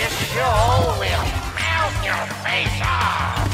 This show will melt your face off!